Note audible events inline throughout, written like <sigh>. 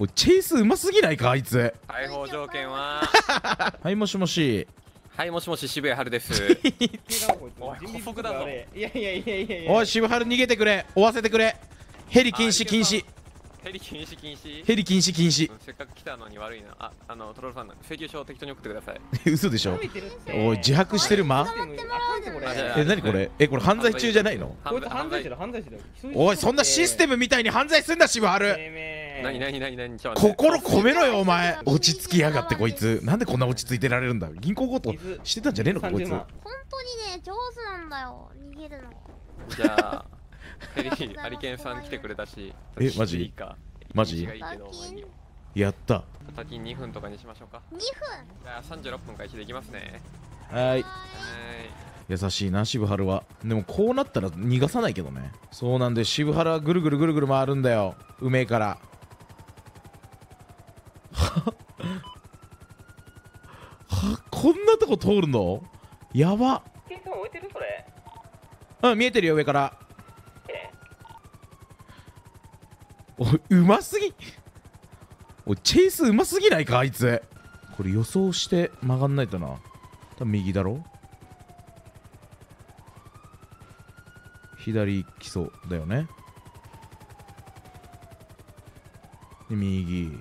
おいチェイスうますぎないかあいつ。解放条件は。<laughs> はいもしもし。はいもしもし渋谷春です。<laughs> おい古速だぞ。いやいやいやいやいや。おい渋春逃げてくれ。追わせてくれ。ヘリ禁止禁止。ヘリ禁止禁止。ヘリ禁止禁止。せっかく来たのに悪いな。ああのトロールさん請求書を適当に送ってください。嘘でしょ。おい自白してる間え何これ？えこれ犯罪中じゃないの？こいつ犯罪者だ犯罪。者だおいそんなシステムみたいに犯罪すんだ渋春何何何何ちょっと待って。心込めろよお前。落ち着きやがってこいつ。なんでこんな落ち着いてられるんだ銀行強盗してたんじゃねえのかこいつ。30万本当にね上手なんだよ逃げるの。じゃあヘリ <laughs> ハリケーンさん来てくれたしえマジ？いいか。マジ？やった。先2分とかにしましょうか。2分？じゃあ36分開始できますね。はい。は優しいな渋春は。でもこうなったら逃がさないけどね。そうなんで渋春はぐるぐるぐるぐる回るんだよ。うめえから通るの？やば。ケンさん置いてるそれ。うん見えてるよ上から。えおいうますぎ。おいチェイスうますぎないかあいつ。これ予想して曲がんないとな。多分右だろ。左来そうだよね。で右。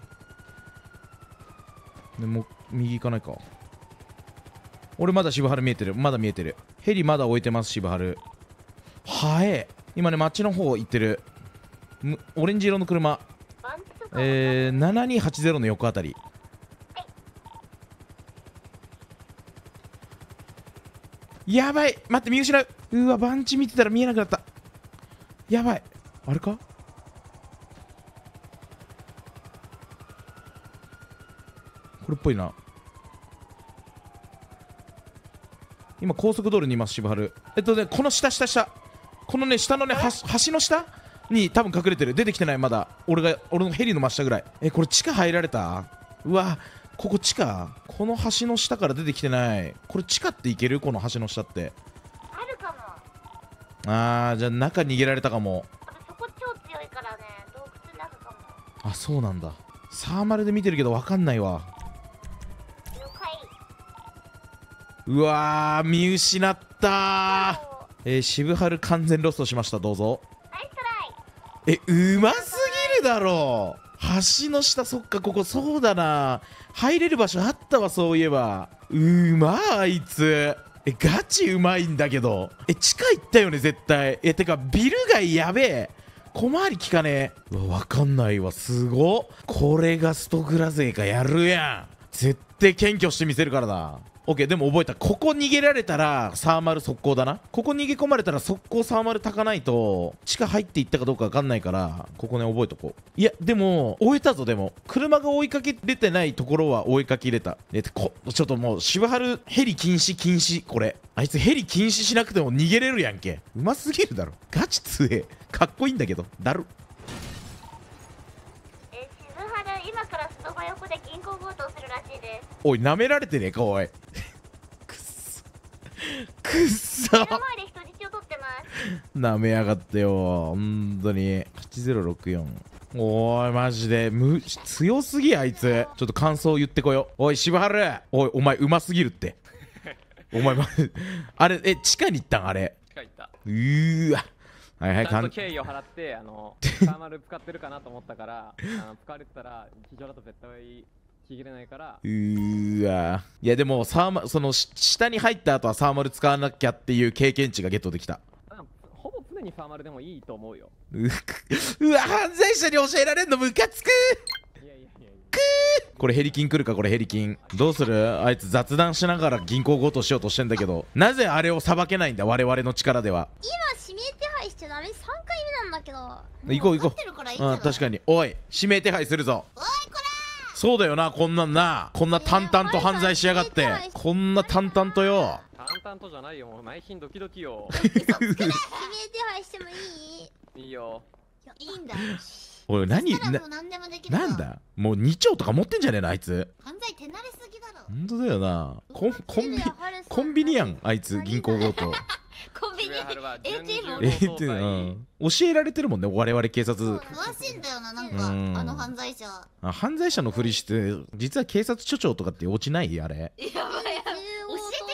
でもう右行かないか俺まだ渋春見えてる。まだ見えてる。ヘリまだ置いてます渋春はえ。今ね街の方行ってる。オレンジ色の車。えー、7280の横あたり。やばい。待って見失う。うわバンチ見てたら見えなくなった。やばい。あれか？これっぽいな。今高速道路にいます渋春えっとねこの下下下。このね下のね橋橋の下？に多分隠れてる。出てきてないまだ。俺が俺のヘリの真下ぐらい。えこれ地下入られた？うわここ地下？この橋の下から出てきてない。これ地下っていける？この橋の下って。あるかも。あーじゃあ中逃げられたかも。私そこ超強いからね洞窟の中かも。あそうなんだ。サーマルで見てるけど分かんないわうわー見失ったー。えー、渋春完全ロストしましたどうぞ。えうますぎるだろ。橋の下そっかここそうだな。入れる場所あったわそういえば。うまあいつ。えガチうまいんだけど。え地下行ったよね絶対。えてかビル街やべえ。小回り効かねえ。うわわかんないわ。すごっ。これがストグラ勢かやるやん。絶対謙虚してみせるからなオッケーでも覚えた。ここ逃げられたらサーマル速攻だな。ここ逃げ込まれたら速攻サーマル炊かないと地下入っていったかどうか分かんないからここね覚えとこう。いやでも追えたぞでも。車が追いかけれてないところは追いかけれた。えこちょっともう渋春ヘリ禁止禁止これ。あいつヘリ禁止しなくても逃げれるやんけ。うますぎるだろ。ガチ強え。かっこいいんだけど。だる。えー、静原今からストバ横で銀行強盗するらしいです。おい舐められてねえかおいくっそなめやがってよ本当に。8064おーいマジで。む強すぎあいつ。ちょっと感想言ってこよおい柴原。おいお前うますぎるって。<laughs> お前まあれえ地下に行ったん？あれ。近いった。うーわ。はいはいちゃんと敬意を払ってあの <laughs> サーマル使ってるかなと思ったからあの使われてたら地上だと絶対ちぎれないから。うーわ。いやでもサーマそのし下に入った後はサーマル使わなきゃっていう経験値がゲットできた。あほぼ常にサーマルでもいいと思うよ。ううわ犯罪者に教えられんのムカつく。いやいやいやいや。これヘリ金来るか？これヘリ金どうする？あいつ雑談しながら銀行強盗しようとしてんだけど。なぜあれをさばけないんだ？我々の力では。今指名手配しちゃダメ？3回目なんだけど。行こう行こう。も分かってるからいいけどうん確かに。おい指名手配するぞ。おいこそうだよなこんなんな。こんな淡々と犯罪しやがって。こんな淡々とよ。淡々とじゃないよもう内心ドキドキよ。ら指名手配してもいいいいよ。いやいいんだ。おい何ななんだ？もう2丁とか持ってんじゃねえのあいつ。犯罪手慣れすぎだろ。本当だよな。コンコンビコンビニやんあいつ銀行強盗 <laughs> ビニ ATM 々え重って、捜査員うん、教えられてるもんね我々警察。詳しいんだよななんうん。かあの犯罪者。あ犯罪者のふりして実は警察署長とかって落ちないあれ、やばい教えて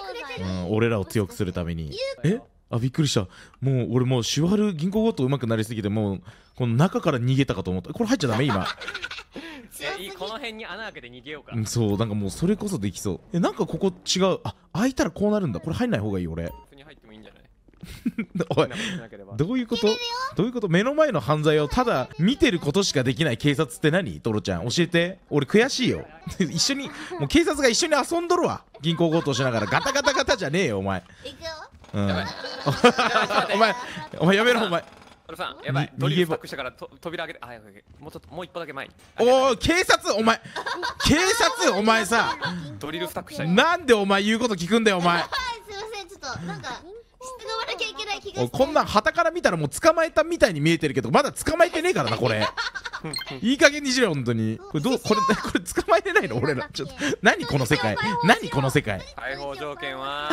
くれてる。うん、俺らを強くするために。え？あびっくりした。もう俺もうシュワル銀行強盗上手くなりすぎてもうこの中から逃げたかと思った。これ入っちゃダメ？今。<laughs> いいこの辺に穴開けて逃げようか。うんそうなんかもうそれこそできそう。えなんかここ違う。あ開いたらこうなるんだ。これ入んない方がいい俺おいどういうこと？どういうこと？目の前の犯罪をただ見てることしかできない警察って何？トロちゃん教えて。俺悔しいよ。<laughs> 一緒にもう警察が一緒に遊んどるわ。銀行強盗しながら。ガタガタガタじゃねえよお前。いくよ。うん。<laughs> お前お前やめろお前。俺さんやばい。にドリ逃げ場。ルスタックしたからと扉開けてあやばい。もうちょっともう一歩だけ前に。おい警察お前。警察お前さ。ドリルスタックしたい。なんでお前言うこと聞くんだよお前。<laughs> はいすいません。ちょっとなんかわなきゃいけない気がこんなん旗から見たらもう捕まえたみたいに見えてるけどまだ捕まえてねえからなこれ。<laughs> いい加減にしろよ本当に。これどうこれ <laughs> これ捕まえれないの俺ら。<laughs> ちょっと何この世界？何この世界？解放条件は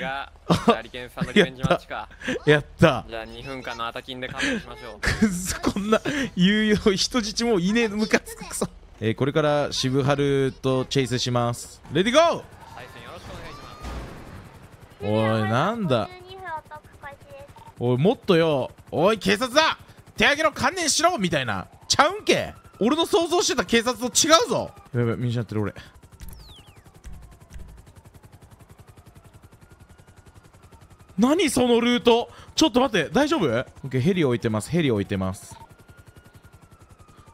がハリケンさんのリベンジマッチか。やった。じゃあ2分間のアタキンで勘弁しましょう。くっそこんな有用人質もういねえムカつくくそ。えーこれから渋春とチェイスします。レディゴーおいなんだ？12分おいもっとよ。おい警察だ。手上げろ観念しろ！みたいな。ちゃうんけ？俺の想像してた警察と違うぞ。やばい見失ってる俺。何そのルート？ちょっと待って大丈夫？オッケーヘリ置いてますヘリ置いてます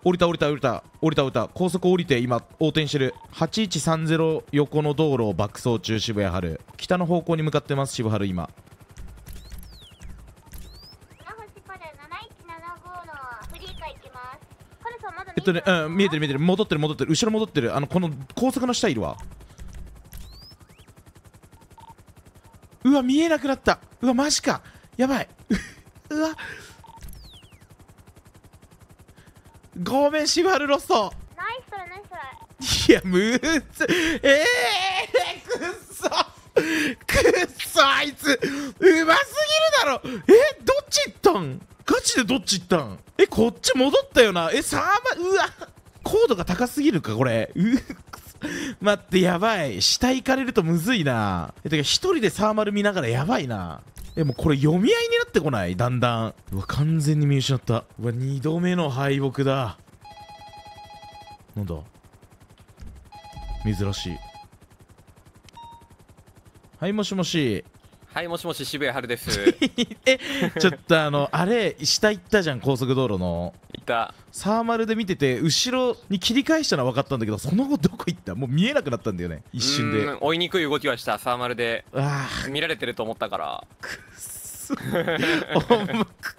降りた降りた降りた降りた。降りた高速降りて今横転してる。8130横の道路を爆走中渋谷春北の方向に向かってます渋春今。七星パル7175のフリーカ行きます。パルさんまだえっとね、うん、見えてる見えてる。戻ってる戻ってる。後ろ戻ってる。あのこの高速の下いるわ。うわ見えなくなった。うわマジか。やばい。うわごめんシバルロストナイストライナイス。トライいやむーつえー、くっそ。くっそあいつ。うますぎるだろ。えどっち行ったん？ガチでどっち行ったん？えこっち戻ったよな。えサーマうわ。高度が高すぎるかこれ。うっ待ってやばい。下行かれるとむずいな。えてか一人でサーマル見ながらやばいなえもうこれ読み合いになってこない？だんだん。うわ完全に見失った。うわ2度目の敗北だ。なんだ？珍しい。はいもしもし。はいもしもし渋谷春です。<laughs> えちょっとあのあれ下行ったじゃん高速道路の。いた。サーマルで見てて後ろに切り返したのは分かったんだけどその後どこ行った？もう見えなくなったんだよね。一瞬で。追いにくい動きはしたサーマルで。ああ見られてると思ったから。おまく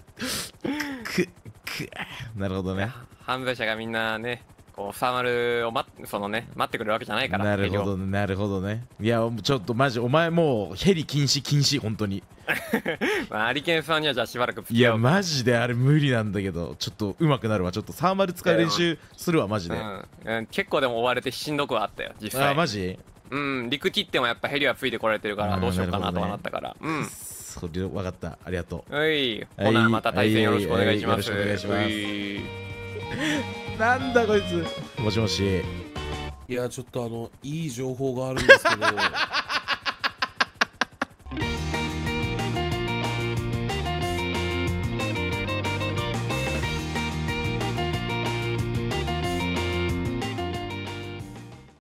くくなるほどね犯罪者がみんなねこうサーマルをそのね待ってくれるわけじゃないからなるほどねなるほどね。いやちょっとマジお前もうヘリ禁止禁止本当に。<laughs> まあ、アリケンさんにはじゃあしばらく付いやマジであれ無理なんだけどちょっと上手くなるわ。ちょっとサーマル使う練習するわマジで、うん。うん、結構でも追われてしんどくはあったよ実際。あマジ？うん陸切ってもやっぱヘリはついてこられてるからどうしようかなとはなったから。うん。それ分かった。ありがとう。い。はい。ほなまた対戦よろしくお願いします。はい。よろしくお願いします。なんだこいつ。もしもしいやちょっとあのいい情報があるんですけど <laughs>